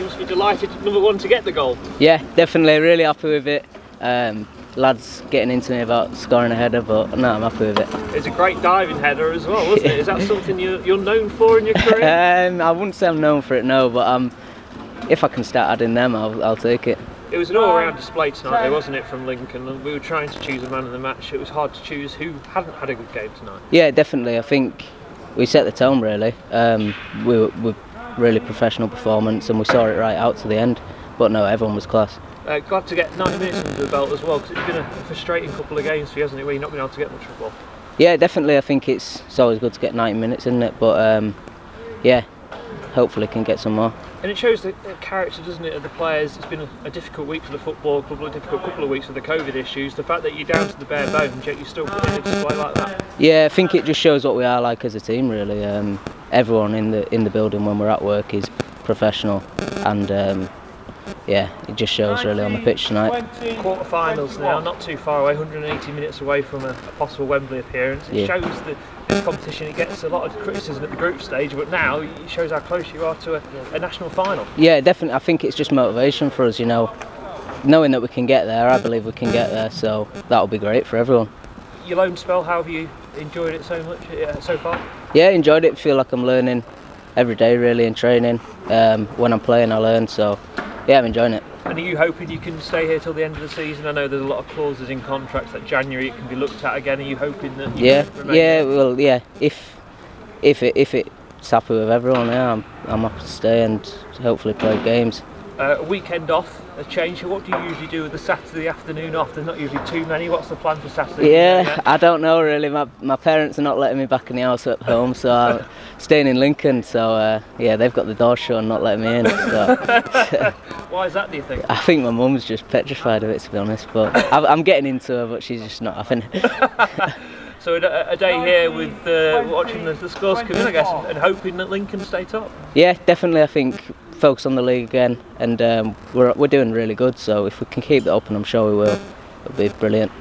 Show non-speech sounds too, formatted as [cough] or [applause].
you must be delighted, number one, to get the goal. Yeah, definitely, really happy with it. Um, lads getting into me about scoring a header, but no, I'm happy with it. It's a great diving header as well, wasn't it? Is that something you're, you're known for in your career? [laughs] Um, I wouldn't say I'm known for it, no, but um, if I can start adding them, I'll, I'll take it. It was an all-round display tonight, though, wasn't it, from Lincoln? We were trying to choose a man of the match. It was hard to choose who hadn't had a good game tonight. Yeah, definitely. I think we set the tone really. Um, we were, we really professional performance, and we saw it right out to the end. But no, everyone was class. Uh, glad to get 90 minutes under the belt as well, because it's been a frustrating couple of games for you, hasn't it, where you've not been able to get much football. Yeah, definitely. I think it's it's always good to get 90 minutes, isn't it? But um, yeah, hopefully can get some more. And it shows the, character, doesn't it, of the players. It's been a, a difficult week for the football club, a difficult couple of weeks with the COVID issues. The fact that you're down to the bare bones, yet you still put in a display like that. Yeah, I think it just shows what we are like as a team. Really, um, everyone in the in the building when we're at work is professional, and um, yeah, it just shows really on the pitch tonight. Quarter-finals now, not too far away, 180 minutes away from a, a possible Wembley appearance. It Yeah. shows that this competition it gets a lot of criticism at the group stage, but now it shows how close you are to a, a national final. Yeah, definitely. I think it's just motivation for us, you know, knowing that we can get there. I believe we can get there, so that'll be great for everyone. Your loan spell, how have you enjoyed it so much uh, so far? Yeah, enjoyed it. Feel like I'm learning every day, really, in training. Um, when I'm playing, I learn. So yeah, I'm enjoying it. And are you hoping you can stay here till the end of the season? I know there's a lot of clauses in contracts that January it can be looked at again. Are you hoping that you Yeah, yeah. Well, yeah. If if it if it's happy with everyone, yeah, I'm I'm happy to stay and hopefully play games. Uh, a weekend off, a change. What do you usually do with the Saturday afternoon off? There's not usually too many. What's the plan for Saturday? Yeah, I don't know really. My my parents are not letting me back in the house at home, so I'm [laughs] staying in Lincoln. So uh, yeah, they've got the door shut and not letting me in. So. [laughs] Why is that? Do you think? I think my mum's just petrified of it, to be honest. But I- I'm getting into her, but she's just not having it. [laughs] So a, a day here with uh, watching the, the scores come in, I guess, and, and hoping that Lincoln stay top. yeah, definitely. I think focus on the league again, and um, we're we're doing really good. So if we can keep that up, and I'm sure we will, it'll be brilliant.